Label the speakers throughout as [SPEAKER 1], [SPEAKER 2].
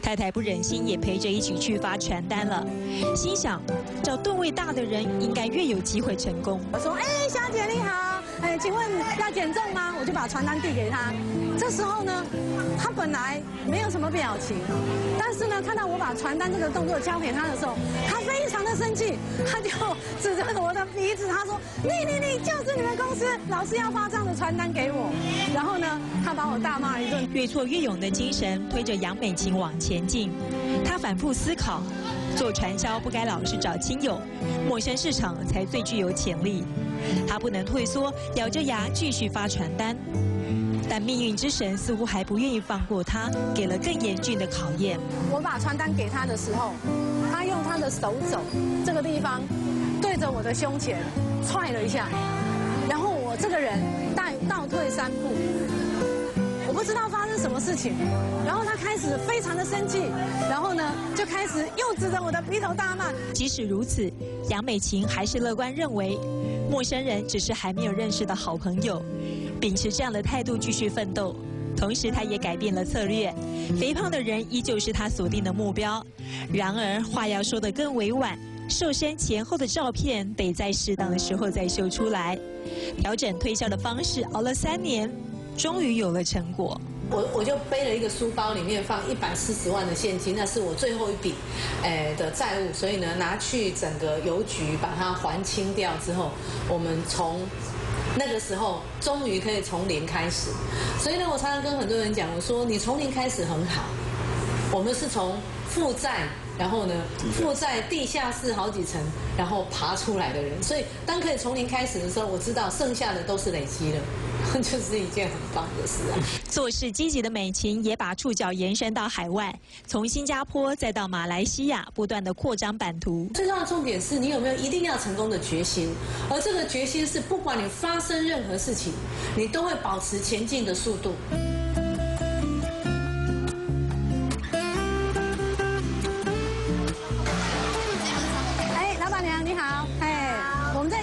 [SPEAKER 1] 太太不忍心，也陪着一起去发传单了。心想，找吨位大的人，应该越有机会成功。
[SPEAKER 2] 我说：“哎，小姐你好，哎，请问要减重吗？”我就把传单递给他。这时候呢，他本来没有什么表情，但是呢，看到我把传单这个动作交给他的时候，他非常的生气，他就指着我的鼻子，他说：“你你你，就是你们公司老是要发这样的传单给我。”然后呢，他把我大骂一顿。
[SPEAKER 1] 越挫越勇的精神推着杨美琴往前进。他反复思考，做传销不该老是找亲友，陌生市场才最具有潜力。他不能退缩，咬着牙继续发传单。但命运之神似乎还不愿意放过他，给了更严峻的考验。
[SPEAKER 2] 我把传单给他的时候，他用他的手肘这个地方对着我的胸前踹了一下，然后我这个人倒倒退三步。我不知道发生什么事情，然后他开始非常的生气，然后呢就开始又指着我的鼻头大骂。
[SPEAKER 1] 即使如此，杨美琴还是乐观认为，陌生人只是还没有认识的好朋友，秉持这样的态度继续奋斗。同时，他也改变了策略，肥胖的人依旧是他锁定的目标。然而，话要说得更委婉，瘦身前后的照片得在适当的时候再秀出来。调整推销的方式，熬了三年。终于有了成果，
[SPEAKER 3] 我我就背了一个书包，里面放一百四十万的现金，那是我最后一笔，诶的债务，所以呢拿去整个邮局把它还清掉之后，我们从那个时候终于可以从零开始，所以呢我常常跟很多人讲，我说你从零开始很好，我们是从负债。然后呢，负债地下室好几层，然后爬出来的人，所以当可以从零开始的时候，我知道剩下的都是累积了，就是一件很棒的事啊。
[SPEAKER 1] 做事积极的美琴也把触角延伸到海外，从新加坡再到马来西亚，不断的扩张版图。
[SPEAKER 3] 最重要的重点是你有没有一定要成功的决心，而这个决心是不管你发生任何事情，你都会保持前进的速度。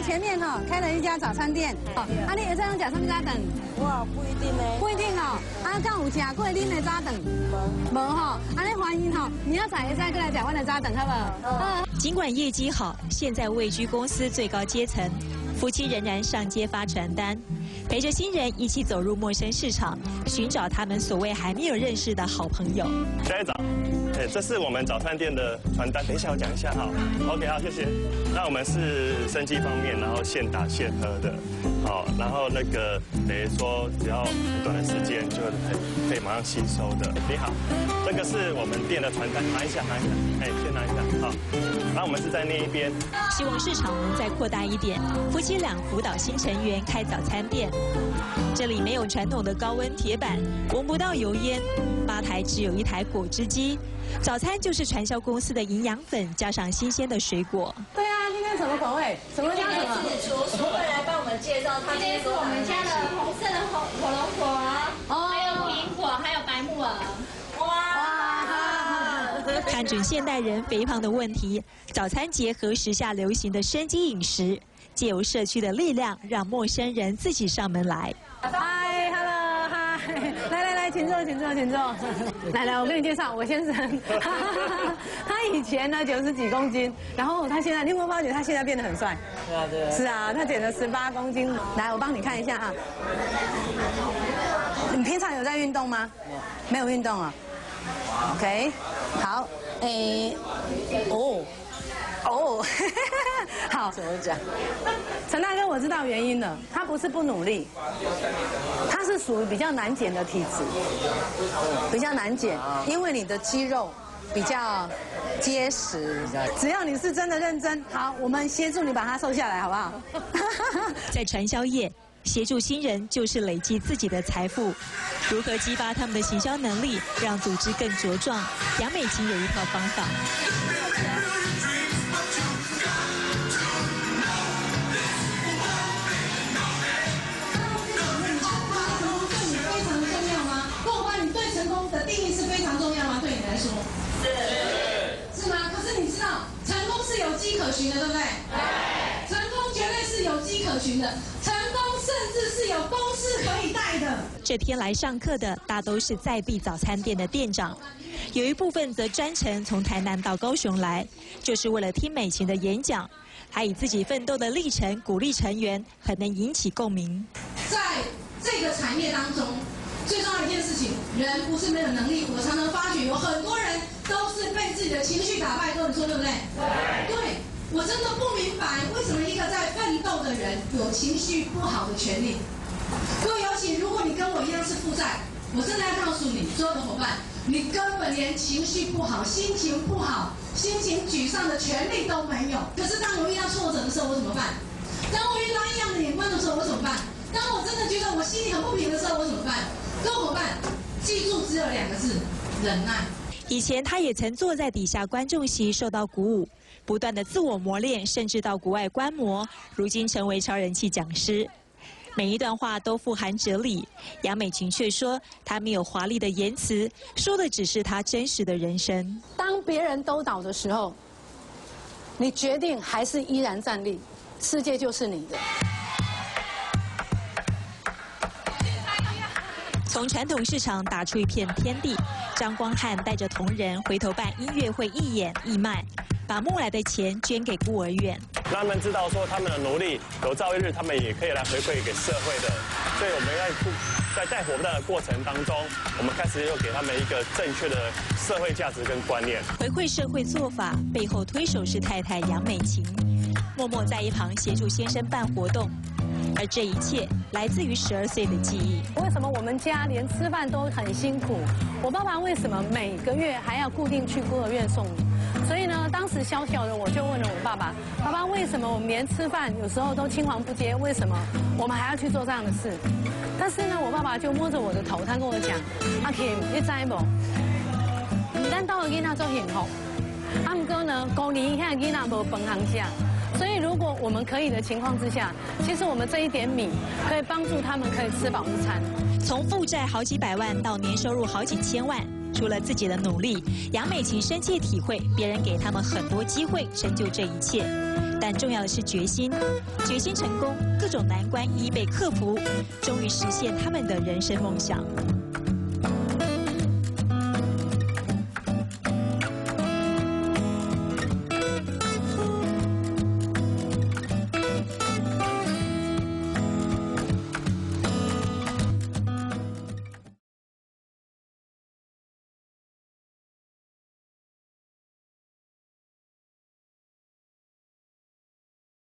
[SPEAKER 2] 前面哈开了一家早餐店，哦，啊你会在用早餐早等？
[SPEAKER 4] 哇，不一定呢。
[SPEAKER 2] 不一定哦，啊刚有吃过恁的早等？无，无哈，啊你欢迎哈，你要再再过来讲我的早等好不好？
[SPEAKER 1] 尽管业绩好，现在位居公司最高阶层，夫妻仍然上街发传单，陪着新人一起走入陌生市场，寻找他们所谓还没有认识的好朋友。
[SPEAKER 5] 大早。这是我们早餐店的传单。等一下我讲一下哈。OK，好，谢谢。那我们是生机方面，然后现打现喝的，好，然后那个等于说只要很短的时间就可以马上吸收的。你好，这个是我们店的传单，拿一下，拿一下，哎，先拿一下，好。然后我们是在那一边。
[SPEAKER 1] 希望市场能再扩大一点，夫妻俩辅导新成员开早餐店。这里没有传统的高温铁板，闻不到油烟，吧台只有一台果汁机。早餐就是传销公司的营养粉，加上新鲜的水果。
[SPEAKER 2] 对啊，今天什么口味？什么加什么？
[SPEAKER 4] 厨师会来帮我们介绍。
[SPEAKER 6] 今天是我们家的红色的火火龙果，哦，还有苹果，还有白木耳。
[SPEAKER 1] 哇！看准现代人肥胖的问题，早餐结合时下流行的生机饮食，借由社区的力量，让陌生人自己上门来。
[SPEAKER 2] 请坐，请坐，请坐。来来，我跟你介绍，我先生，他以前呢九十几公斤，然后他现在，你有没有发觉他现在变得很帅？
[SPEAKER 4] 是啊，对。
[SPEAKER 2] 是啊，他减了十八公斤。来，我帮你看一下啊。你平常有在运动吗？没有运动啊。OK，好，诶，哦。哦，好，
[SPEAKER 4] 怎么讲？
[SPEAKER 2] 陈大哥，我知道原因了。他不是不努力，他是属于比较难减的体质，比较难减，因为你的肌肉比较结实。只要你是真的认真，好，我们协助你把它瘦下来，好不好？
[SPEAKER 1] 在传销业，协助新人就是累积自己的财富。如何激发他们的行销能力，让组织更茁壮？杨美琴有一套方法。
[SPEAKER 7] 可循的。成功
[SPEAKER 2] 甚至是有公司可以带的。
[SPEAKER 1] 这天来上课的大都是在地早餐店的店长，有一部分则专程从台南到高雄来，就是为了听美琴的演讲。还以自己奋斗的历程鼓励成员，很能引起共鸣。
[SPEAKER 2] 在这个产业当中，最重要的一件事情，人不是没有能力。我常常发觉有很多人都是被自己的情绪打败，跟你说对不对？对。对，我真的不明白，为什么一个有情绪不好的权利？各位有请，如果你跟我一样是负债，我正在告诉你，所有的伙伴，你根本连情绪不好、心情不好。心情沮丧的权利都没有。可是当我遇到挫折的时候，我怎么办？当我遇到异样的眼光的时候，我怎么办？当我真的觉得我心里很不平的时候，我怎么办？各位伙伴，记住只有两个字：忍耐。
[SPEAKER 1] 以前他也曾坐在底下观众席，受到鼓舞，不断的自我磨练，甚至到国外观摩。如今成为超人气讲师。每一段话都富含哲理，杨美琴却说她没有华丽的言辞，说的只是她真实的人生。
[SPEAKER 2] 当别人都倒的时候，你决定还是依然站立，世界就是你的。
[SPEAKER 1] 从传统市场打出一片天地，张光汉带着同仁回头办音乐会，一演义卖。把募来的钱捐给孤儿院，
[SPEAKER 5] 让他们知道说他们的努力有朝一日他们也可以来回馈给社会的。所以我们在在带活动的过程当中，我们开始又给他们一个正确的社会价值跟观念。
[SPEAKER 1] 回馈社会做法背后推手是太太杨美琴，默默在一旁协助先生办活动，而这一切来自于十二岁的记忆。
[SPEAKER 2] 为什么我们家连吃饭都很辛苦？我爸爸为什么每个月还要固定去孤儿院送？所当时小小的我就问了我爸爸：“爸爸，为什么我们连吃饭有时候都青黄不接？为什么我们还要去做这样的事？”但是呢，我爸爸就摸着我的头，他跟我讲：“阿 Kim，你知不？咱到了囡仔做幸福，阿姆哥呢，过年看囡仔无分行下。所以如果我们可以的情况之下，其实我们这一点米可以帮助他们可以吃饱一餐。
[SPEAKER 1] 从负债好几百万到年收入好几千万。”除了自己的努力，杨美琴深切体会别人给他们很多机会成就这一切，但重要的是决心，决心成功，各种难关一一被克服，终于实现他们的人生梦想。